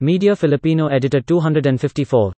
Media Filipino Editor 254.